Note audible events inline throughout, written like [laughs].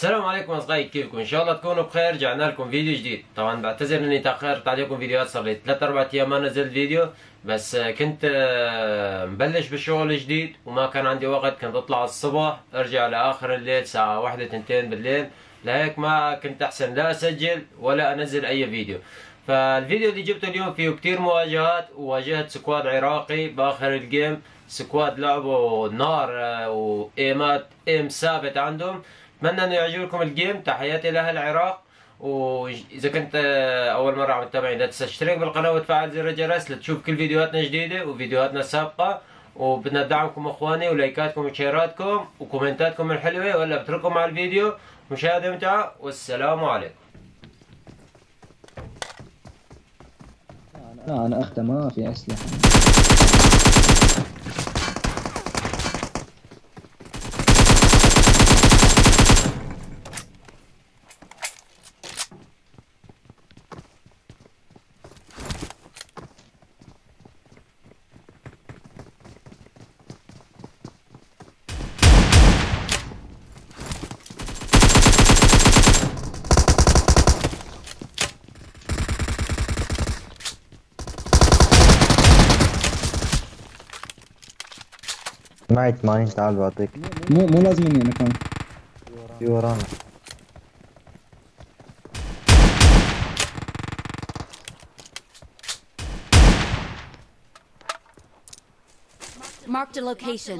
السلام عليكم أصدقائي كيفكم؟ إن شاء الله تكونوا بخير رجعنا لكم فيديو جديد. طبعا بعتذر إني تاخرت عليكم فيديوهات صار لي 3 4 أيام ما نزلت فيديو. بس كنت آه، مبلش بالشغل الجديد وما كان عندي وقت كنت أطلع الصبح أرجع لآخر الليل الساعة 1 2 بالليل. لهيك ما كنت أحسن لا أسجل ولا أنزل أي فيديو. فالفيديو اللي جبته اليوم فيه كتير مواجهات. وواجهت squad عراقي بآخر ال game. squad لعبوا نار آه، و aim ات aim ثابت عندهم. اتمنى انه يعجبكم الجيم. تحياتي لاهل العراق. وإذا كنت أول مرة عم تتابعني لا تنسى تشترك بالقناة وتفعل زر الجرس لتشوف كل فيديوهاتنا الجديده وفيديوهاتنا السابقة. وبدنا دعمكم أخواني ولايكاتكم وشيراتكم وكومنتاتكم الحلوة ولا بترككم مع الفيديو. مشاهدة ممتعة والسلام عليكم. لا أنا اخته ما في اسلحه معي 80 تعال بعطيك. مو مو لازم إني أنا كمان. في ورانا. Marked a location.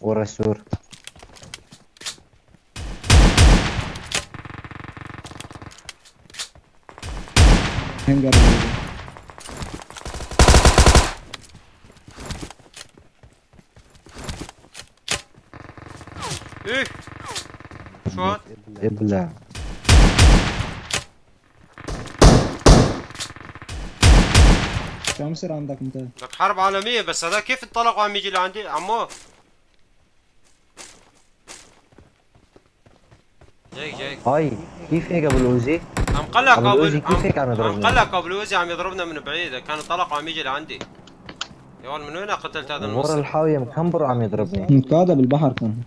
ورا السور. هنجر إيه شو هاد؟ ابلع عم يصير عندك انت؟ لك حرب عالميه بس هذا كيف انطلق وعم يجي لعندي عمو جاي جاي هاي كيف هيك ابو الوزي عم ابو الوزي كيف هيك عم عم يضربنا؟ قلق ابو الوزي عم يضربنا من بعيد كان طلق وعم يجي لعندي يا ولد من وين قتلت هذا ورا المصري؟ الحاوية مكمبر وعم يضربني متقاعدة بالبحر كان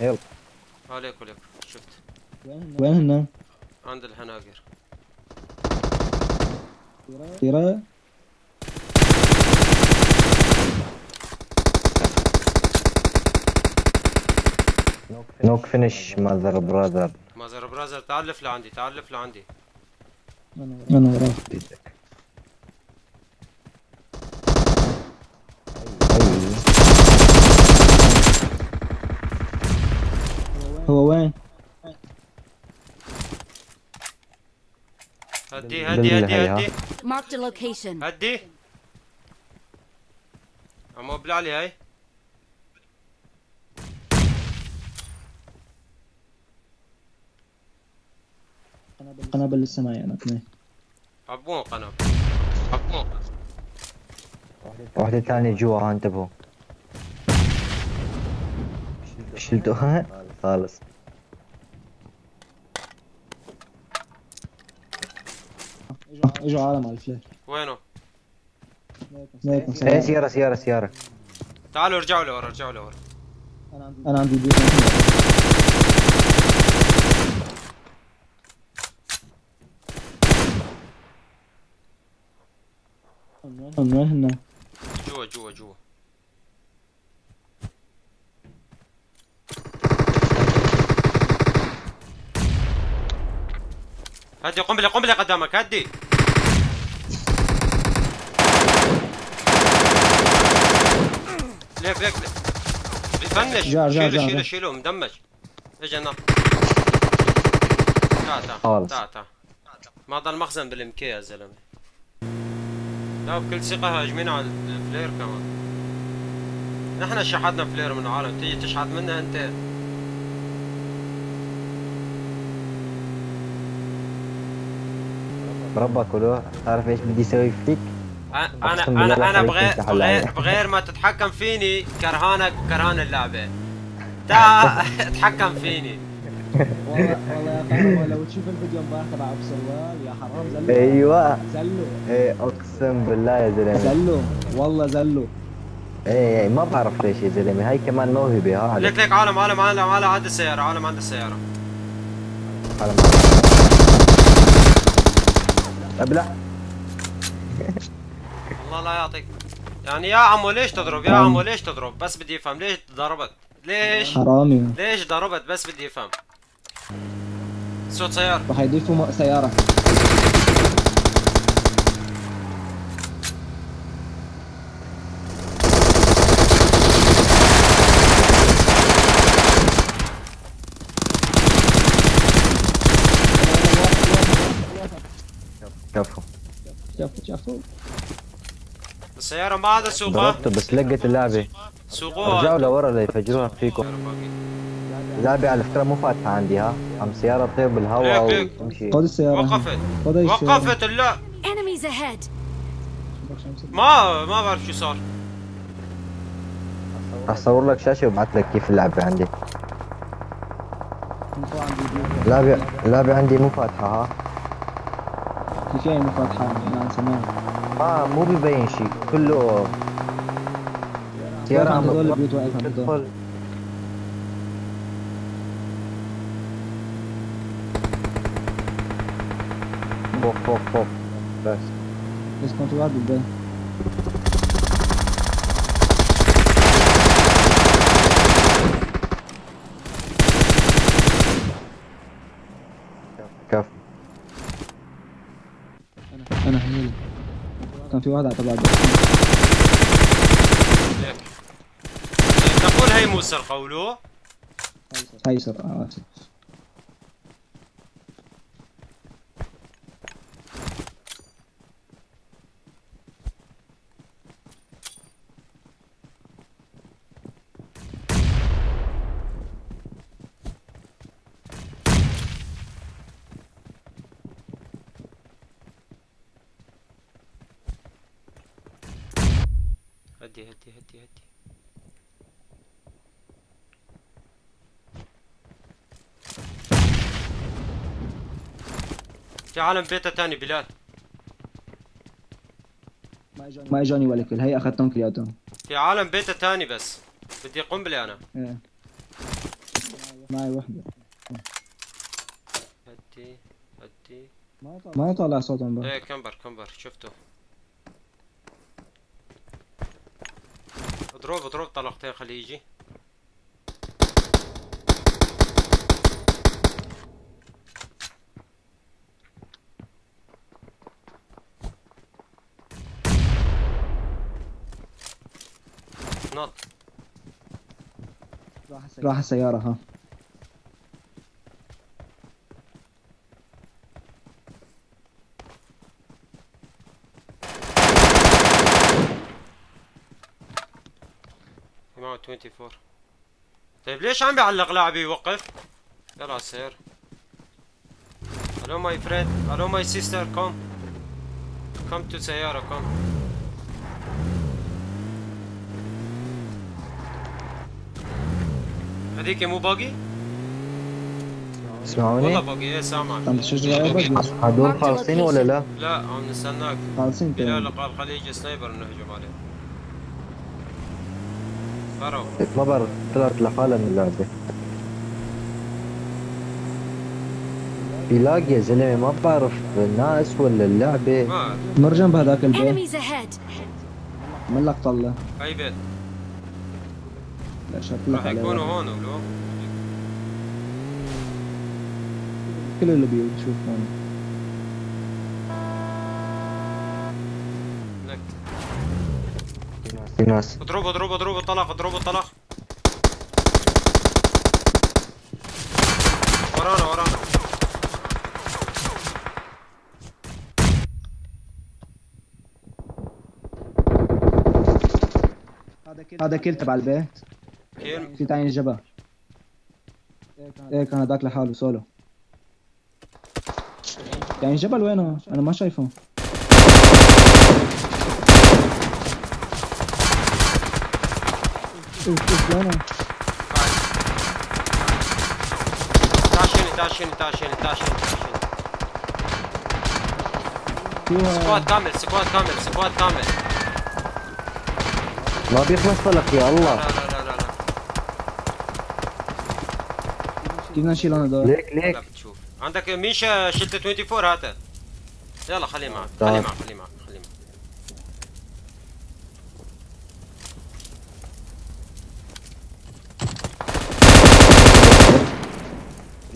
يلا. عليك وليك. شفت. وين هن؟ عند الحناقر طيرة نوك فينش ماذر براذر مازر برازر تعال لف لعندي تعال لف لعندي. أنا وراك إيدك هو وين؟ هدي هدي هدي هدي. A location. هدي. عمو ابلع لي هاي. قنابل لسه معي أنا اثنين. عبون قناه عبون واحدة ثانية جوا ها انتبهوا. شلتوها خالص. إجوا عالم على الفلاش وينه؟ إيه سيارة سيارة سيارة. تعالوا ارجعوا لورا ارجعوا لورا. أنا عندي بيت. من وين هن؟ جوا جوا جوا. هدي قنبلة قنبلة قدامك هدي ليك ليك بفنش. شيله شيله. شيله مدمج. اجا نط تعال تعال خالص. تعال تعال ما ضل مخزن بالام كي يا زلمة. لا بكل ثقة هاجمين على الفلير كمان. نحن شحتنا فلير من العالم تيجي تشحت منها أنت؟ ربك ولو تعرف إيش بدي أسوي فيك؟ أنا أنا أنا بغير بغير. بغير ما تتحكم فيني كرهانك وكرهان اللعبة تعال اتحكم فيني والله والله يا لو تشوف الفيديو امبارح تبع ابو سروال يا حرام زلوا أيوه زلوا إيه اقسم بالله يا زلمه زلوا والله زلوا إيه إيه ما بعرف ليش يا زلمه هاي كمان موهبه ها ليك ليك عالم عالم عالم عالم عند السيارة عالم عند السيارة على ابلع [laughs] الله لا يعطيك. يعني يا عمو ليش تضرب؟ يا عمو ليش تضرب؟ بس بدي افهم ليش ضربت؟ ليش؟ حرامي ليش ضربت؟ بس بدي افهم صوت سيارة. راح يضيفوا سيارة كفو شافوا شافوا السيارة ما عاد سوقها ضربته بس لقت رجعوا سوقوها لورا ليفجروها فيكم. اللعبة على فكرة مو فاتحة عندي ها. عم سيارة تطير بالهواء ليك. وتمشي خذ السيارة. وقفت. خذ السيارة وقفت ahead! ما ما بعرف شو صار. راح أصور لك شاشة وابعث لك كيف اللعبة عندي. اللعبه اللعبة عندي مو فاتحة ها. كيف يعني فاتحة نعم سمعنا ما مو ببين شيء كله عند هذول عم واقف تدخل فوق. فوق فوق بس. بس في واحد بالبيت. كف. أنا هنيل كان في واحد على تبع البيت. تقول هي موسى القولو ايسر آه آسف. هدي هدي هدي هدي. في عالم بيتا تاني بلال ما اجاني ولا كل. هي أخذتهم كلياتهم. في عالم بيتا تاني بس. بدي قنبلة أنا. إيه. معي وحدة. هدي هدي. ما طالع صوتهم بقى إيه كمبر كمبر. شفته. اضرب اضرب طلقتين خليه يجي نط. راح السيارة ها. 24. طيب ليش عم بيعلق لاعبي يوقف؟ يلا سير ألو ماي فريند ألو ماي سيستر كوم كم تو سيارة كوم هذيك مو باقي؟ والله تسمعوني؟ باقي إيه سامعك. عم تشجع بقى هدول خالصين ولا لا؟ لا عم نستناك. خالصين بلال قال خليجي سنايبر نهجم عليه. بعرف طلعت لحالها من اللعبة بلاقي يا زلمة ما بعرف الناس ولا أعرف. مر جنب هذاك البيت! من لك طلع أي بيت لا شاف راح يكونوا. هون ولو كل اللي بيوت شوف هون في ناس اضربوا اضربوا اضربوا طلق اضربوا طلق ورانا ورانا هذا كيل تبع البيت كيل في تاني جبهة إيه كان هذاك لحاله سولو يعني جبل وينه؟ أنا ما شايفه تعشيني تعشيني تعشيني تعشيني تعشيني فيها سكواد كامل سكواد كامل سكواد كامل ما بيخلص لك يا الله لا لا لا لا كيف نشيل أنا دول ليك ليك عندك ميشا شلت 24 هاته يلا خليه معك. خليه معك خليه معك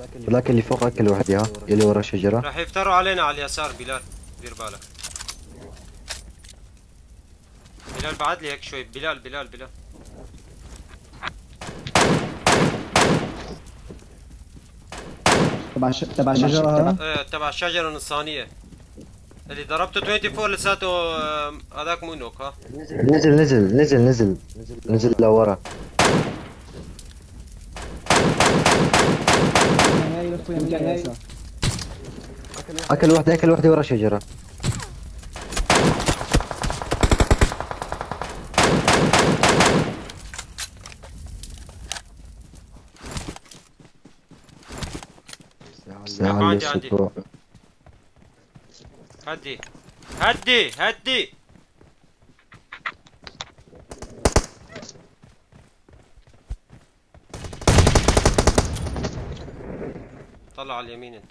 خليه معك لكن اللي فوق اكل وحدي ها يلي ورا الشجرة. راح يفتروا علينا على اليسار بلال دير بالك. بلال بعد لي هيك شوي بلال بلال بلال. تبع ش- تبع الشجره ها إيه تبع الشجرة النصانية. اللي ضربته 24 لساته هذاك مو نوك ها؟ نزل نزل نزل نزل نزل لورا. يسار أكل وحدي أكل وحدي ورا لا، عندي- عندي. هدي هدي هدي. طلع على اليمين انت.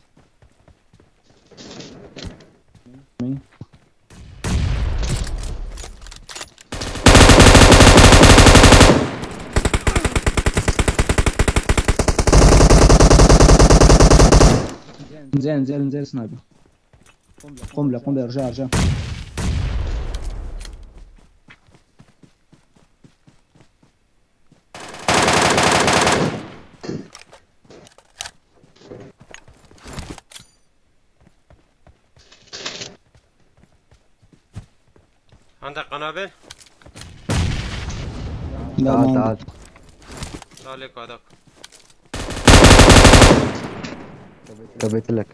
مين؟ زين زين زين سنايبر. قنبلة قنبلة ارجع ارجع. عندك قنابل؟ لا تعال تعال. لا عليك هذاك كبيت لك.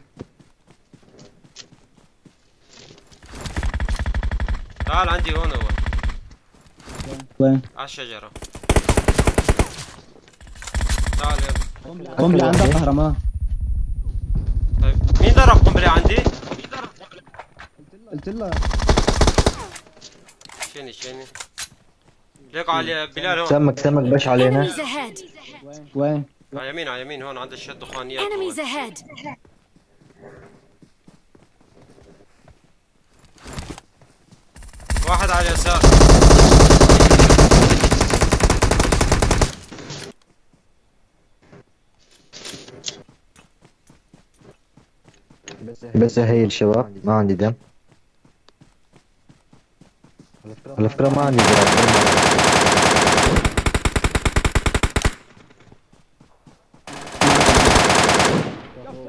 تعال عندي هون هو. وين؟ على الشجرة. تعال يلا. قنبلة. عندها كهرمان طيب. مين ضرب قنبلة عندي؟ قلت لها. شيني شيني ليك على بلال هون. سمك سمك بش علينا! وين؟ على يمين على يمين هون عند الشد دخانيات Enemies ahead! واحد على اليسار. بس هي الشباب ما عندي دم. على فكرة ما عندي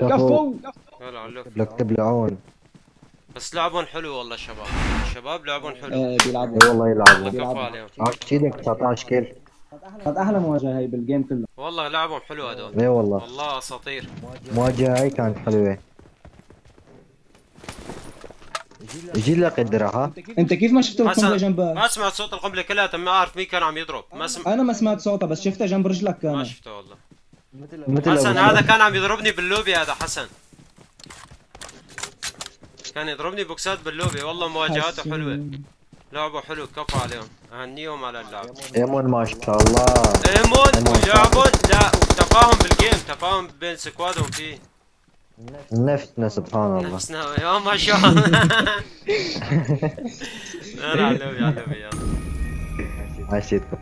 كفو. يلا علوك لك تبلعون بس لعبهم حلو والله شباب. شباب لعبهم حلو. آه، بيلعبوا اي والله يلعبوا كفو عليهم. عرفت إيدك 19 كيل. كانت أحلى مواجهة هي بالجيم كله. والله لعبهم حلو هدول. اي والله. والله أساطير. مواجهة هاي كانت حلوة. يجي لك قدرة ها أنت كيف ما شفت القنبلة حسن جنبها؟ ما سمعت صوت القنبلة كلها ما أعرف مين كان عم يضرب. ما سمعت أنا ما سمعت صوتها بس شفتها جنب رجلك ما كانت شفته والله. مثل حسن هذا كان عم يضربني باللوبي هذا حسن. كان يضربني بوكسات باللوبي. والله مواجهاته. حلوة. لعبه حلو كفو عليهم. أهنيهم على اللعب. إيمون ما شاء الله. إيمون. ولعبهم لا وتفاهم بالجيم تفاهم بين سكوادهم فيه. نفسنا سبحان الله نفسنا يا ما شاء الله لا لا علوي علوي يلا عشيتكم